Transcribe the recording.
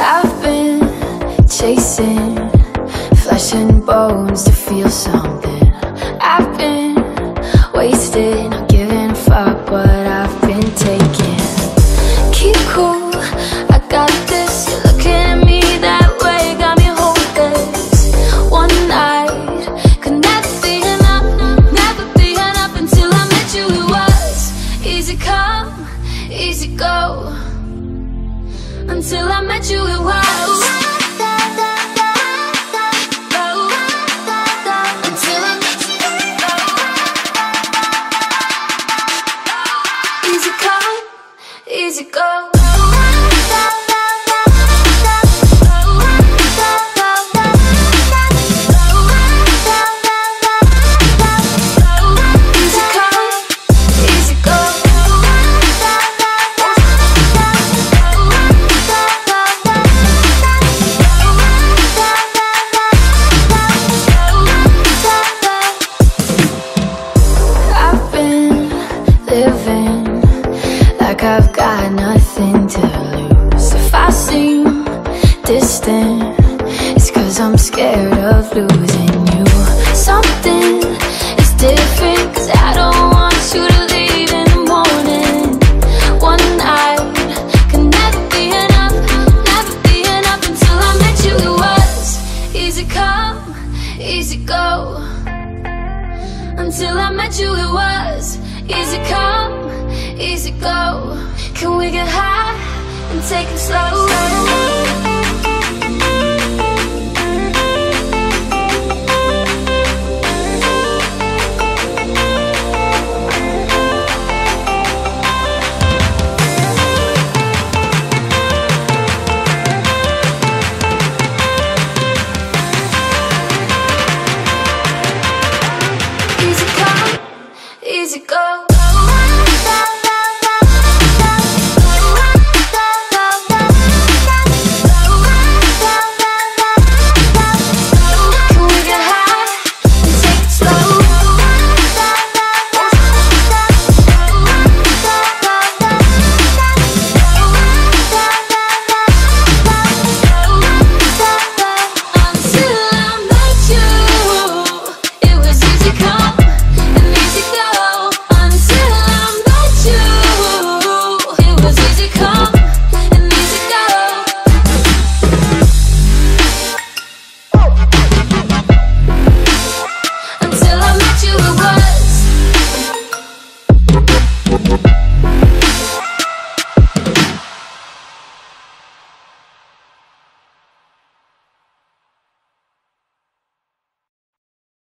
I've been chasing flesh and bones to feel something. I've been wasted, not giving a fuck what I've been taking. Keep cool, I got this, you're looking at me. Until I met you, it was. Easy go. Got nothing to lose. If I seem distant, it's cause I'm scared of losing you. Something is different, cause I don't want you to leave in the morning. One night can never be enough, never be enough until I met you. It was easy come, easy go. Until I met you, it was easy come, easy go. Can we get high and take it slow? Easy come, easy go. Until I met you, it was.